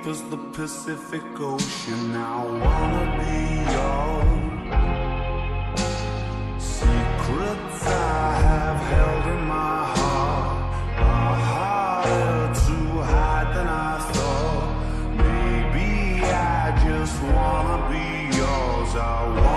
deep as the Pacific Ocean. I wanna be your secrets I have held in my heart are harder to hide than I thought. Maybe I just wanna be yours. I wanna